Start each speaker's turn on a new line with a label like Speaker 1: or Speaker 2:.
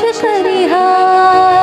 Speaker 1: 却是遗憾。